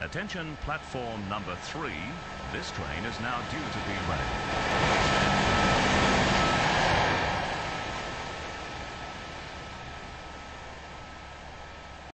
Attention platform number three. This train is now due to be ready.